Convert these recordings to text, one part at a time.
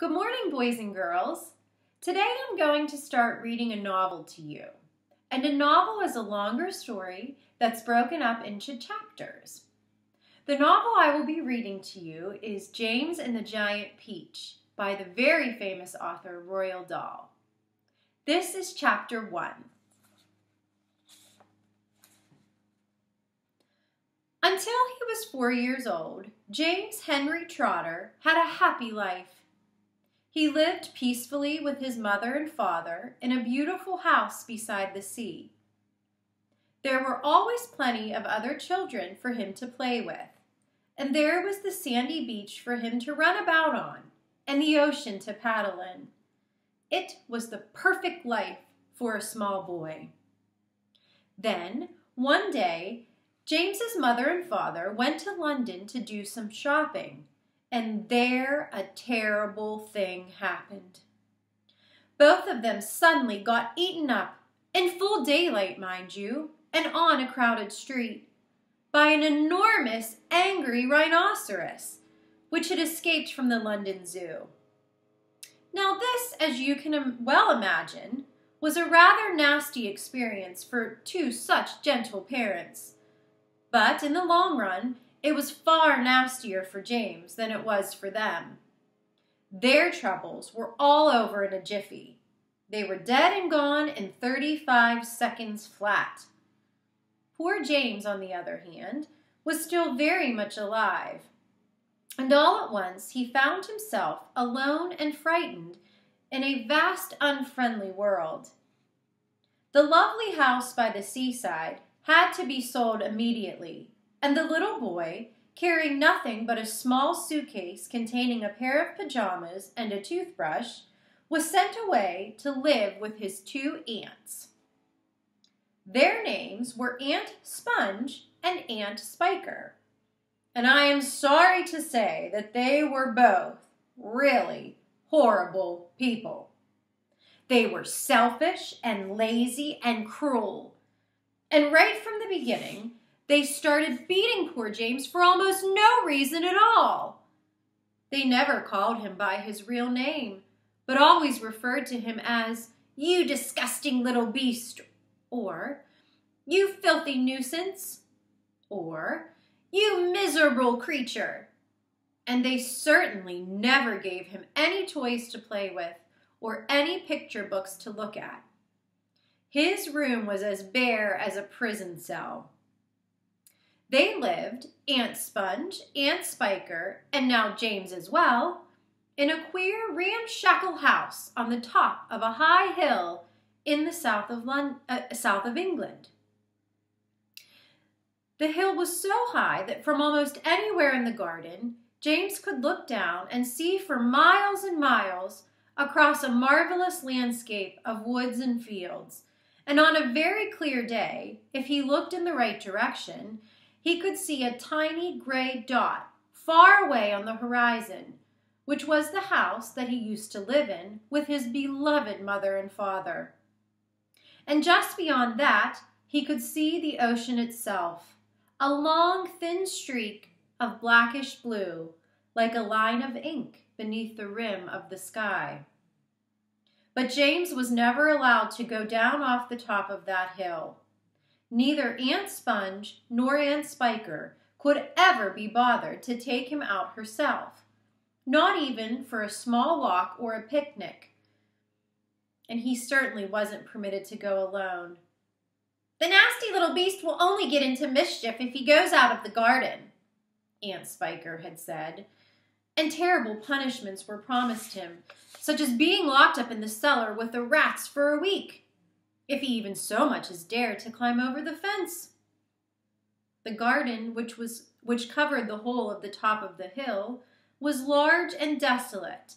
Good morning, boys and girls. Today I'm going to start reading a novel to you. And a novel is a longer story that's broken up into chapters. The novel I will be reading to you is James and the Giant Peach by the very famous author Roald Dahl. This is chapter one. Until he was four years old, James Henry Trotter had a happy life. He lived peacefully with his mother and father in a beautiful house beside the sea. There were always plenty of other children for him to play with, and there was the sandy beach for him to run about on, and the ocean to paddle in. It was the perfect life for a small boy. Then, one day, James's mother and father went to London to do some shopping, and there a terrible thing happened. Both of them suddenly got eaten up, in full daylight, mind you, and on a crowded street, by an enormous, angry rhinoceros, which had escaped from the London Zoo. Now, this, as you can well imagine, was a rather nasty experience for two such gentle parents. But in the long run, it was far nastier for James than it was for them. Their troubles were all over in a jiffy. They were dead and gone in 35 seconds flat. Poor James, on the other hand, was still very much alive. And all at once he found himself alone and frightened in a vast, unfriendly world. The lovely house by the seaside had to be sold immediately, and the little boy, carrying nothing but a small suitcase containing a pair of pajamas and a toothbrush, was sent away to live with his two aunts. Their names were Aunt Sponge and Aunt Spiker, and I am sorry to say that they were both really horrible people. They were selfish and lazy and cruel and right from the beginning, they started beating poor James for almost no reason at all. They never called him by his real name, but always referred to him as, You disgusting little beast, or You filthy nuisance, or You miserable creature. And they certainly never gave him any toys to play with or any picture books to look at. His room was as bare as a prison cell. They lived, Aunt Sponge, Aunt Spiker, and now James as well, in a queer ramshackle house on the top of a high hill in the south of, London, uh, south of England. The hill was so high that from almost anywhere in the garden, James could look down and see for miles and miles across a marvelous landscape of woods and fields and on a very clear day, if he looked in the right direction, he could see a tiny gray dot far away on the horizon, which was the house that he used to live in with his beloved mother and father. And just beyond that, he could see the ocean itself, a long, thin streak of blackish blue, like a line of ink beneath the rim of the sky. But James was never allowed to go down off the top of that hill. Neither Aunt Sponge nor Aunt Spiker could ever be bothered to take him out herself, not even for a small walk or a picnic. And he certainly wasn't permitted to go alone. The nasty little beast will only get into mischief if he goes out of the garden, Aunt Spiker had said, and terrible punishments were promised him, such as being locked up in the cellar with the rats for a week, if he even so much as dared to climb over the fence. The garden, which was which covered the whole of the top of the hill, was large and desolate,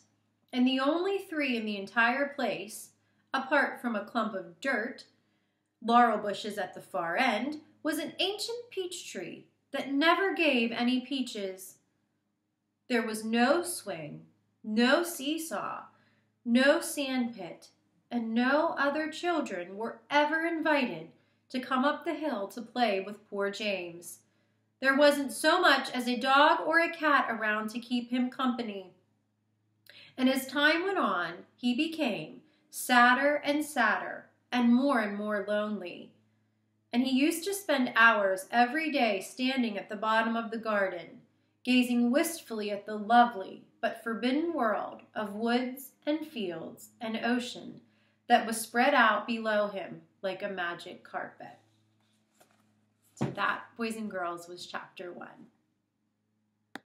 and the only three in the entire place, apart from a clump of dirt, laurel bushes at the far end, was an ancient peach tree that never gave any peaches there was no swing, no seesaw, no sandpit, and no other children were ever invited to come up the hill to play with poor James. There wasn't so much as a dog or a cat around to keep him company. And as time went on, he became sadder and sadder and more and more lonely. And he used to spend hours every day standing at the bottom of the garden, gazing wistfully at the lovely but forbidden world of woods and fields and ocean that was spread out below him like a magic carpet. So that, boys and girls, was chapter one.